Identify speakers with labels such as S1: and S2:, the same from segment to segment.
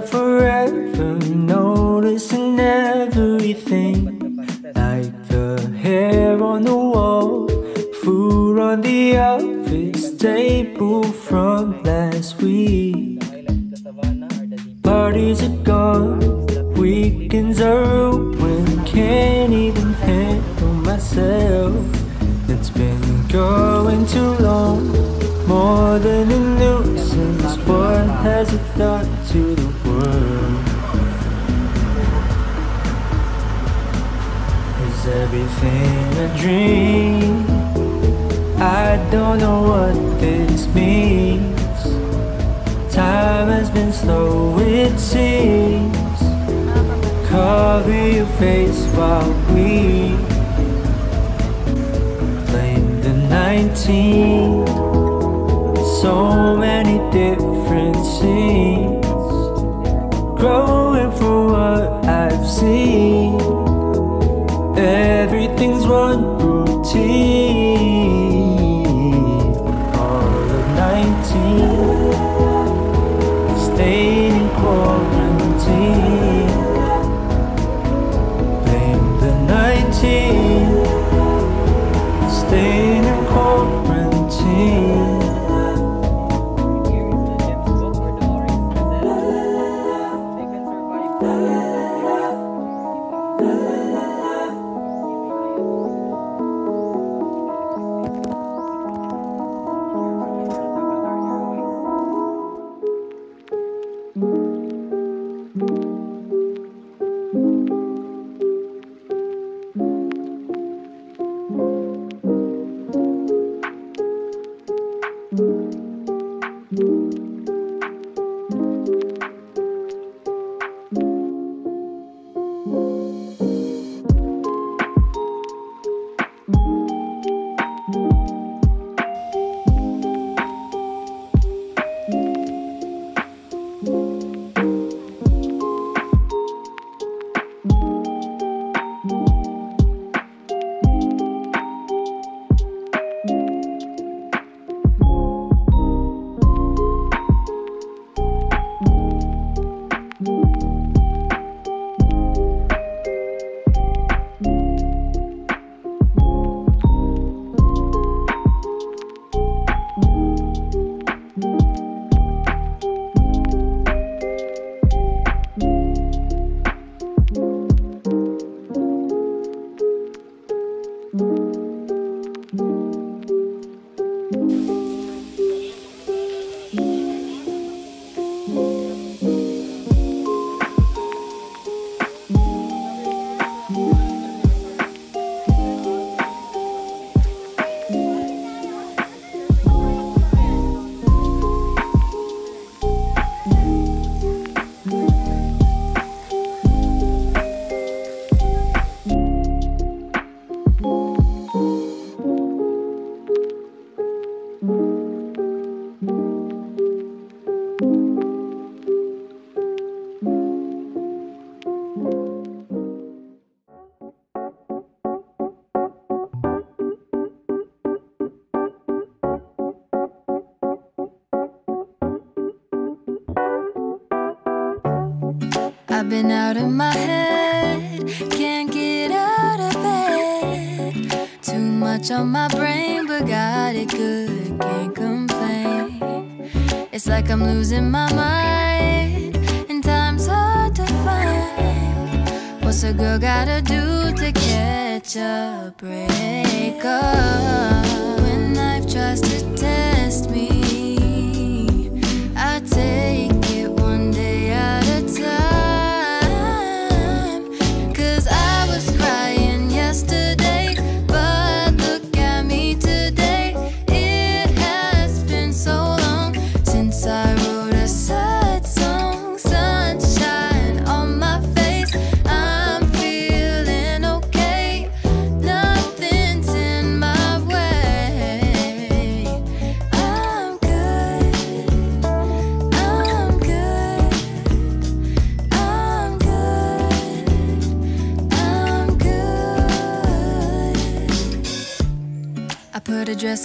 S1: forever noticing everything. Like the hair on the wall, food on the office table. everything a dream? I don't know what this means. Time has been slow, it seems. Cover your face while we blame the 19. So many different scenes. Growing from what I've seen. Everything's one routine.
S2: What's a girl gotta do to catch a break? up when life tries to test me, I take.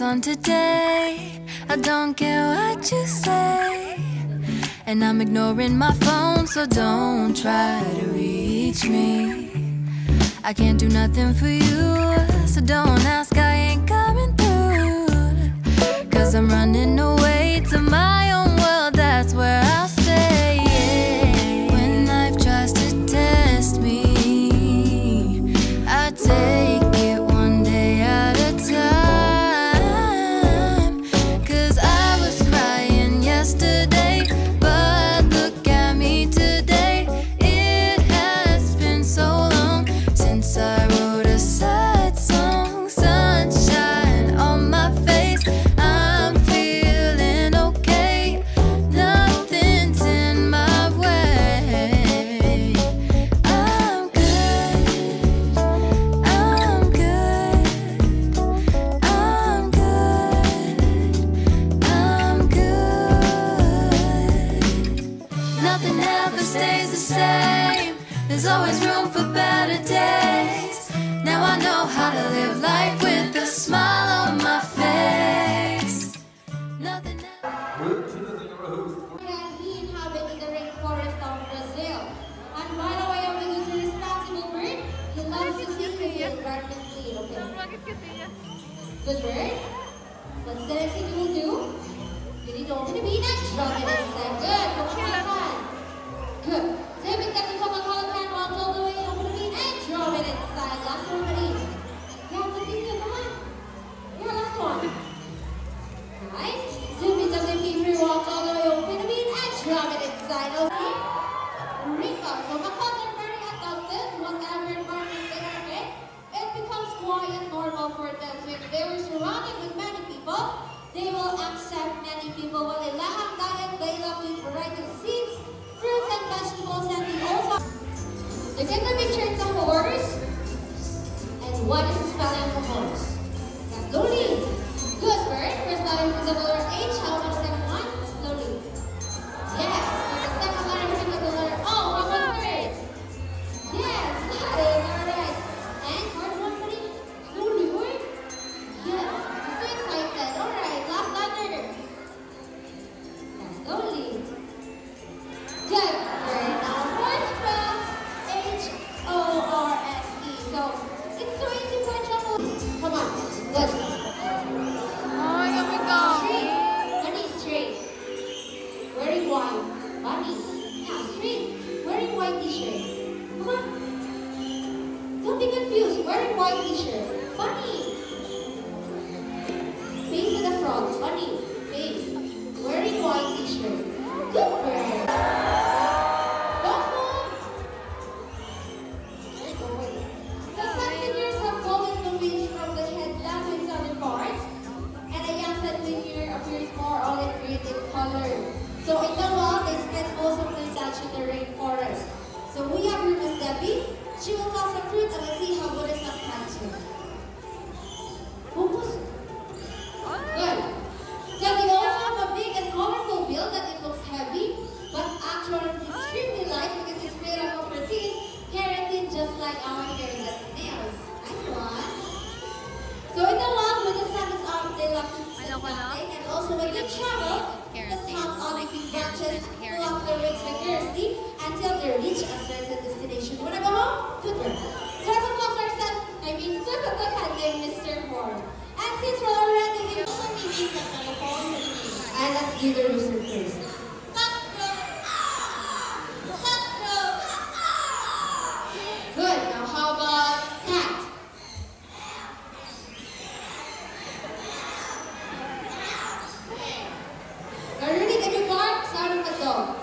S2: on today. I don't care what you say. And I'm ignoring my phone, so don't try to reach me. I can't do nothing for you, so don't ask. I
S3: 是谁？quiet normal for them. So if they were surrounded with many people, they will accept many people. While in Lahang diet, they love to variety of seeds, fruits, and vegetables, and they also... Look at the picture, it's a horse. And what is the spelling of a horse? Gasoline. Good, right? First letter for the letter H, how about travel to stop on a few pull up the roots vigorously until they reach a certain destination. Wanna go home? Good girl. So as a closer set, I mean, look look at them, Mr. Horn. And since we're already giving, also the phone And let's do the rooster first. Cristo.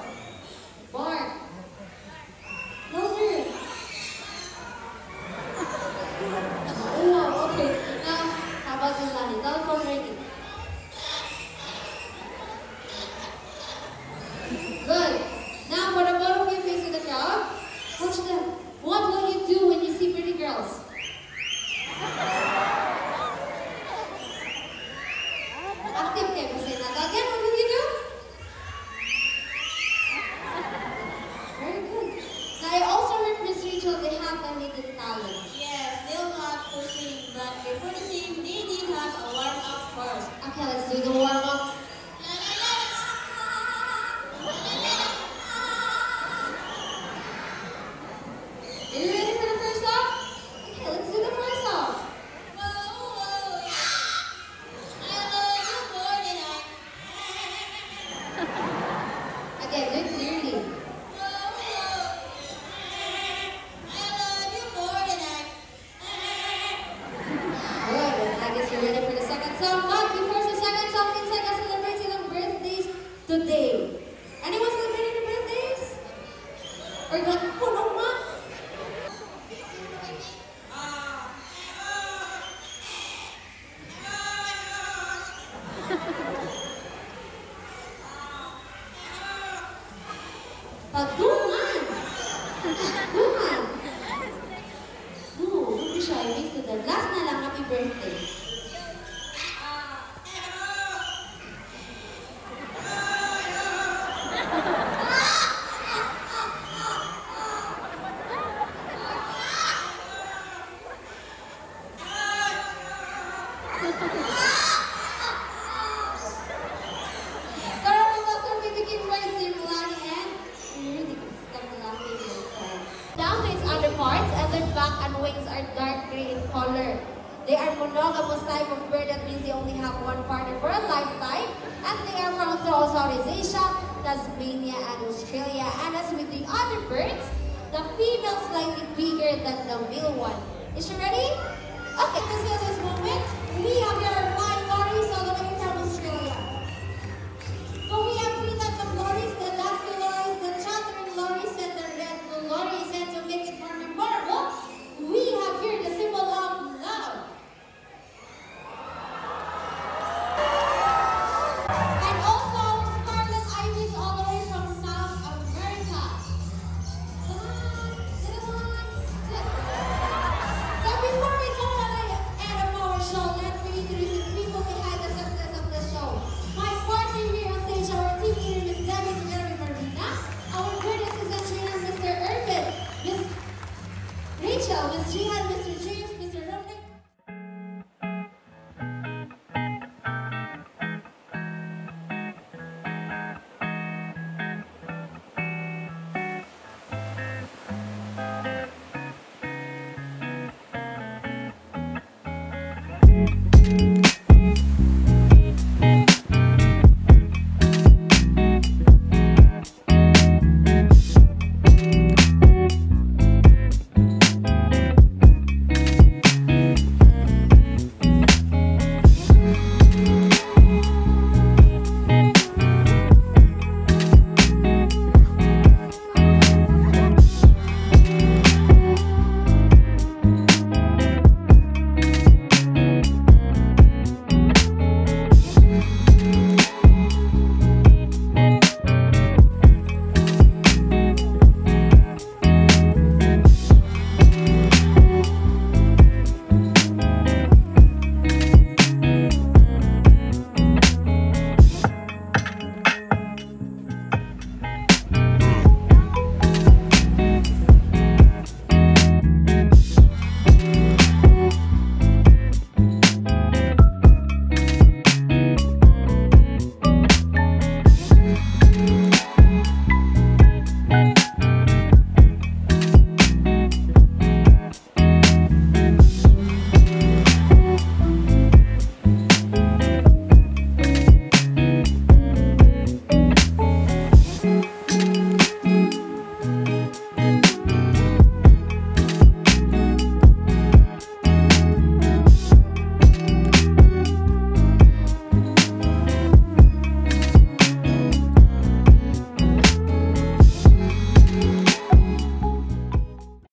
S3: faith also Asia, Tasmania, and Australia. And as with the other birds, the female slightly bigger than the male one. Is she ready? Okay, let's go this moment. We have your